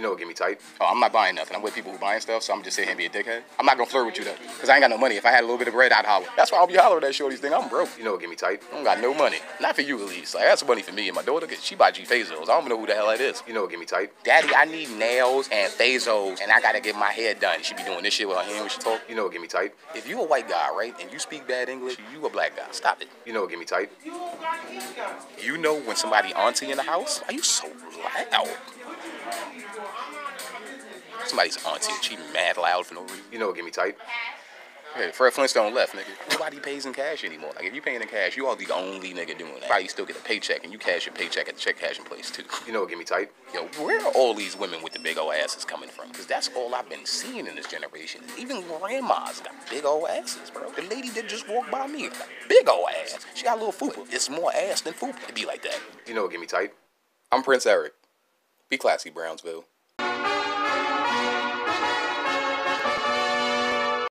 You know what get me tight? Oh, I'm not buying nothing. I'm with people who buying stuff, so I'm just sitting here and be a dickhead. I'm not gonna flirt with you though, cause I ain't got no money. If I had a little bit of bread, I'd holler. That's why I'll be hollering at shorties. thing. I'm broke. You know what get me tight? I don't got no money. Not for you at least. Like that's money for me and my daughter. Cause she buy G Fazos. I don't know who the hell that is. You know what get me tight? Daddy, I need nails and Fazos, and I gotta get my hair done. She be doing this shit with her hand when she talk. You know what get me tight? If you a white guy, right, and you speak bad English, you a black guy. Stop it. You know what get me tight? You know when somebody auntie in the house? Are you so loud? Somebody's auntie, she mad loud for no reason. You know what get me tight? Hey, Fred Flintstone left, nigga. Nobody pays in cash anymore. Like, if you paying in cash, you are the only nigga doing that. Probably you still get a paycheck, and you cash your paycheck at the check cashing place, too. You know what get me tight? Yo, where are all these women with the big old asses coming from? Because that's all I've been seeing in this generation. Even grandmas got big old asses, bro. The lady that just walked by me big old ass. She got a little fupa. It's more ass than fupa. It be like that. You know what get me tight? I'm Prince Eric. Be classy, Brownsville.